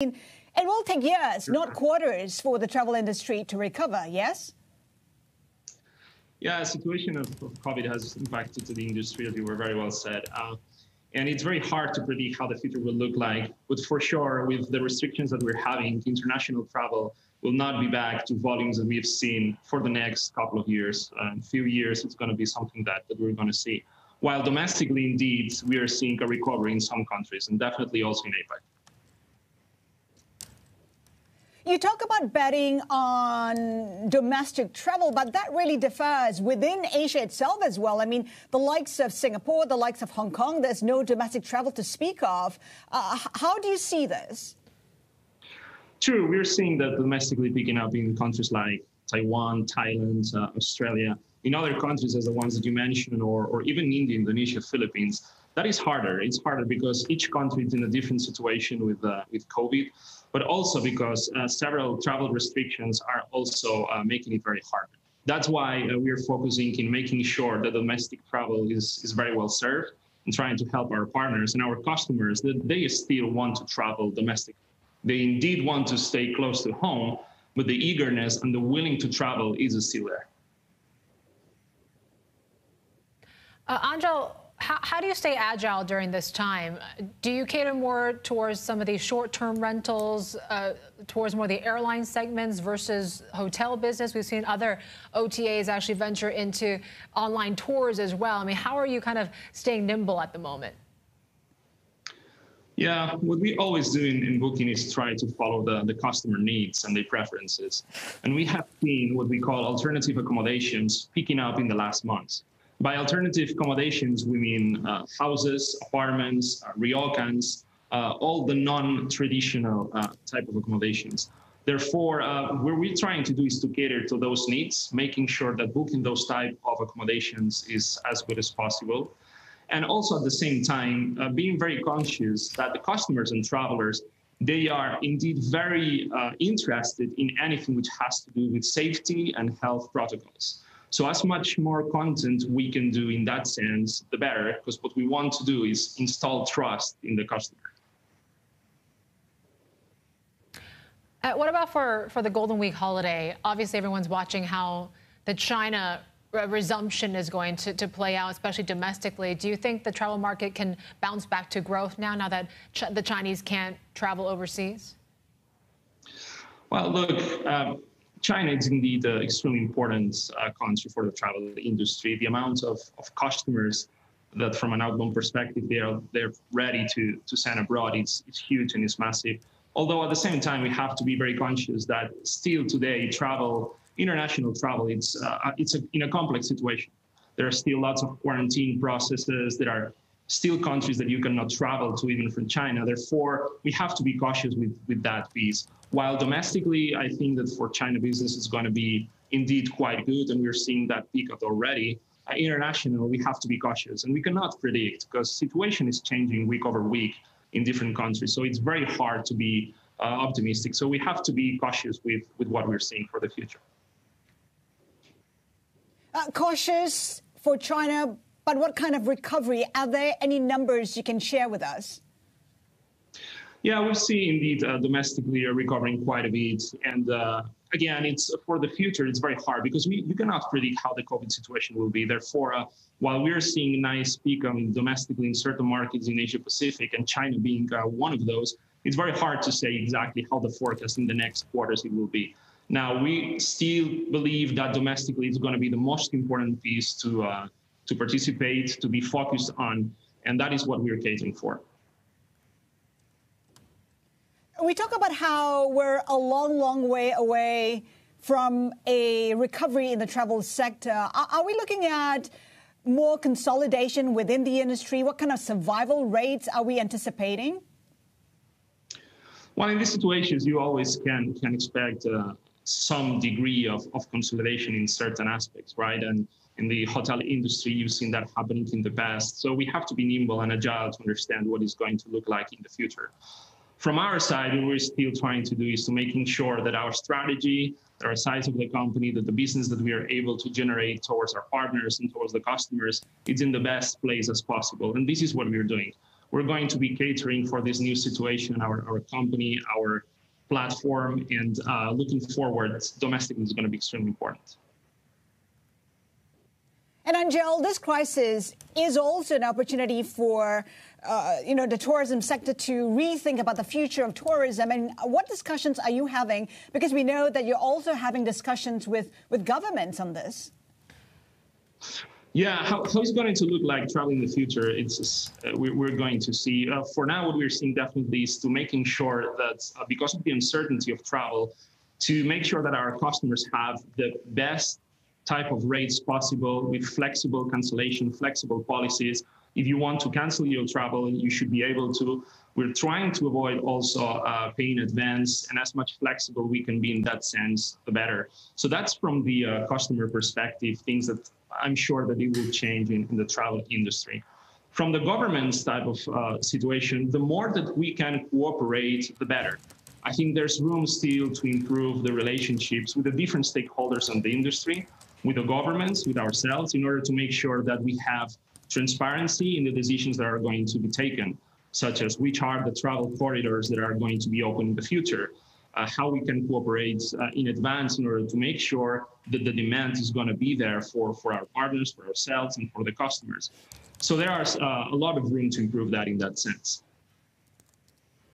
It will take years, not quarters, for the travel industry to recover, yes? Yeah, the situation of, COVID has impacted the industry, as you were very well said. Uh, and it's very hard to predict how the future will look like. But for sure, with the restrictions that we're having, international travel will not be back to volumes that we've seen for the next couple of years. Uh, in a few years, it's going to be something that, that we're going to see. While domestically, indeed, we are seeing a recovery in some countries and definitely also in APAC. You talk about betting on domestic travel, but that really differs within Asia itself as well. I mean, the likes of Singapore, the likes of Hong Kong, there's no domestic travel to speak of. Uh, how do you see this? True, we're seeing that domestically picking up in countries like Taiwan, Thailand, uh, Australia, in other countries as the ones that you mentioned, or, or even India, Indonesia, Philippines. That is harder. It's harder because each country is in a different situation with uh, with COVID but also because uh, several travel restrictions are also uh, making it very hard. That's why uh, we're focusing in making sure that domestic travel is, is very well served and trying to help our partners and our customers that they still want to travel domestically. They indeed want to stay close to home, but the eagerness and the willing to travel is still there. Uh, Angel, how, how, do you stay agile during this time? Do you cater more towards some of these short-term rentals, uh, towards more the airline segments versus hotel business? We've seen other OTAs actually venture into online tours as well. I mean, how are you kind of staying nimble at the moment? Yeah, what we always do in, in booking is try to follow the, the customer needs and their preferences. And we have seen what we call alternative accommodations picking up in the last months. By alternative accommodations, we mean uh, houses, apartments, uh, ryokans, uh, all the non-traditional uh, type of accommodations. Therefore, uh, what we're trying to do is to cater to those needs, making sure that booking those type of accommodations is as good as possible. And also at the same time, uh, being very conscious that the customers and travelers, they are indeed very interested in anything which has to do with safety and health protocols. So as much more content we can do in that sense, the better, because what we want to do is install trust in the customer. Uh, what about for, for the Golden Week holiday? Obviously, everyone's watching how the China resumption is going to, to play out, especially domestically. Do you think the travel market can bounce back to growth now, now that Ch the Chinese can't travel overseas? Well, look, um, China is indeed an extremely important uh, country for the travel industry. The amount of, of customers that from an outbound perspective they are they're ready to to send abroad it's it's huge and it's massive although at the same time we have to be very conscious that still today travel international travel it's uh, it's a, in a complex situation there are still lots of quarantine processes there are still countries that you cannot travel to even from china therefore we have to be cautious with with that piece while domestically, I think that for China business is going to be indeed quite good, and we're seeing that peak out already. Uh, international, we have to be cautious, and we cannot predict because situation is changing week over week in different countries. So it's very hard to be uh, optimistic. So we have to be cautious with with what we're seeing for the future. Uh, cautious for China, but what kind of recovery? Are there any numbers you can share with us? Yeah, we see indeed uh, domestically recovering quite a bit. And uh, again, it's for the future, it's very hard because we, we cannot predict how the COVID situation will be. Therefore, uh, while we're seeing nice peak um, domestically in certain markets in Asia Pacific and China being uh, one of those, it's very hard to say exactly how the forecast in the next quarters it will be. Now, we still believe that domestically is going to be the most important piece to, uh, to participate, to be focused on, and that is what we're catering for. We talk about how we're a long, long way away from a recovery in the travel sector. Are, are we looking at more consolidation within the industry? What kind of survival rates are we anticipating? Well, in these situations, you always can can expect uh, some degree of, of consolidation in certain aspects, right? And in the hotel industry, you've seen that happening in the past. So we have to be nimble and agile to understand what is going to look like in the future. From our side, what we're still trying to do is to making sure that our strategy, our size of the company, that the business that we are able to generate towards our partners and towards the customers is in the best place as possible. And this is what we're doing. we're going to be catering for this new situation, our, our company, our platform, and uh, looking forward, domestic is going to be extremely important. And Angel, this crisis is also an opportunity for, uh, you know, the tourism sector to rethink about the future of tourism. And what discussions are you having? Because we know that you're also having discussions with, with governments on this. Yeah, how, how is going to look like travel in the future? It's uh, we, are going to see. Uh, for now, what we're seeing definitely is to making sure that uh, because of the uncertainty of travel, to make sure that our customers have the best type of rates possible with flexible cancellation, flexible policies. If you want to cancel your travel, you should be able to. We're trying to avoid also uh, paying advance, and as much flexible we can be in that sense, the better. So that's from the uh, customer perspective, things that I'm sure that it will change in, in the travel industry. From the government's type of uh, situation, the more that we can cooperate, the better. I think there's room still to improve the relationships with the different stakeholders in the industry with the governments, with ourselves, in order to make sure that we have transparency in the decisions that are going to be taken, such as which are the travel corridors that are going to be open in the future, uh, how we can cooperate uh, in advance in order to make sure that the demand is going to be there for, for our partners, for ourselves, and for the customers. So there are uh, a lot of room to improve that in that sense.